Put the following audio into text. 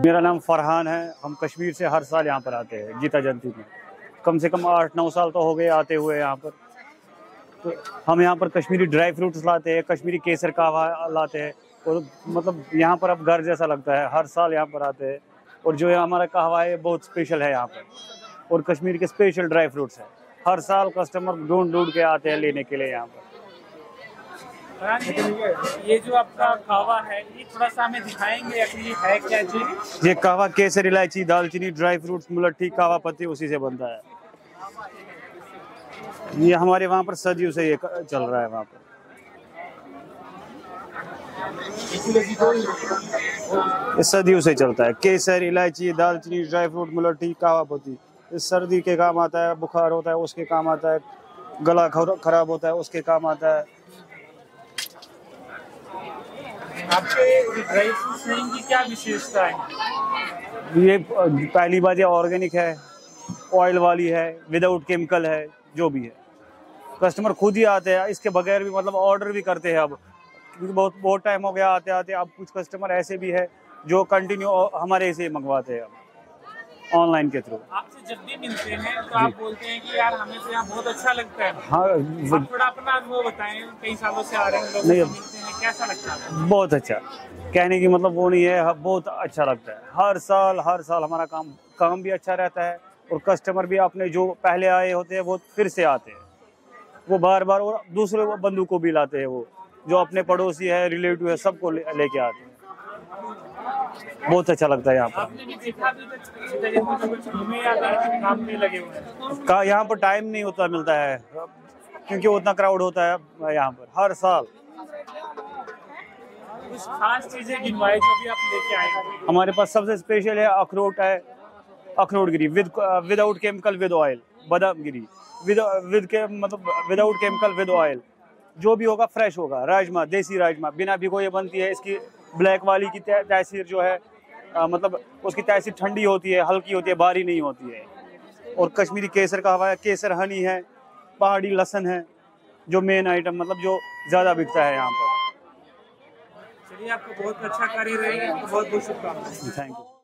मेरा नाम फरहान है। हम कश्मीर से हर साल यहाँ पर आते हैं, गीता जयंती में। कम से कम आठ, नौ साल तो हो गए आते हुए यहाँ पर। तो हम यहाँ पर कश्मीरी ड्राई फ्रूट्स लाते हैं, कश्मीरी केसर कावा लाते हैं। और मतलब यहाँ पर अब घर जैसा लगता है हर साल यहाँ पर आते हैं। और जो है हमारा कहवा है बहुत स्पेशल है यहाँ पर। और कश्मीर के स्पेशल ड्राई फ्रूट्स है। हर साल कस्टमर ढूंढ ढूंढ के आते हैं लेने के लिए यहाँ पर। ये जो आपका कावा है ये थोड़ा सा हमें दिखाएँगे ये है क्या चीज़ ये कहवा केसर इलायची दालचीनी ड्राई फ्रूट्स मुलट्ठी कावा पत्ती उसी से बनता है। ये हमारे वहाँ पर सदियों से ये चल रहा है वहाँ पर। सदियों से चलता है। केसर इलायची दालचीनी ड्राई फ्रूट मुलट्ठी कावा पत्ती इस सर्दी के काम आता है बुखार होता है उसके काम आता है। गला खराब होता है उसके काम आता है। आपके ड्राई फ्रूट्स हैं इनकी क्या विशेषता है? ये पहली बात ये ऑर्गेनिक है ऑयल वाली है विदाउट केमिकल है जो भी है। कस्टमर खुद ही आते हैं इसके बगैर भी मतलब ऑर्डर भी करते हैं अब। क्योंकि बहुत बहुत टाइम हो गया आते आते अब कुछ कस्टमर ऐसे भी है जो कंटिन्यू हमारे से ही मंगवाते हैं। ऑनलाइन के थ्रू आपसे जब भी मिलते हैं तो आप बोलते हैं कि यार हमें तो यहाँ बहुत अच्छा लगता है। हाँ आप थोड़ा अपना अनुभव बताएँ कई सालों से आ रहे हैं लोग नहीं, मिलते हैं कैसा लगता है? बहुत अच्छा। कहने की मतलब वो नहीं है बहुत अच्छा लगता है। हर साल हर साल हमारा काम काम भी अच्छा रहता है और कस्टमर भी अपने जो पहले आए होते हैं वो फिर से आते हैं। वो बार बार और दूसरे बंधु को भी लाते हैं वो। जो अपने पड़ोसी है रिलेटिव है सबको ले- लेके आते हैं। बहुत अच्छा लगता है यहाँ पर। का यहाँ पर टाइम नहीं होता मिलता है। क्योंकि उतना क्राउड होता है यहाँ पर हर साल। कुछ खास चीज़ें गिनवाए जो भी आप लेके आए हमारे पास सबसे स्पेशल है अखरोट है अखरोट गिरी with without chemical with oil बादाम गिरी विद विद के मतलब विदाउट केमिकल विद ऑयल जो भी होगा फ्रेश होगा। राजमा देसी राजमा। बिना भिगोए बनती है इसकी ब्लैक वाली की तै- तासीर जो है अ, मतलब उसकी तासीर ठंडी होती है हल्की होती है भारी नहीं होती है। और कश्मीरी केसर का हवा है केसर हनी है पहाड़ी लहसन है जो मेन आइटम मतलब जो ज़्यादा बिकता है यहाँ पर। चलिए आपको बहुत अच्छा कार्य रहेगा बहुत बहुत शुभकामनाएँ। Thank you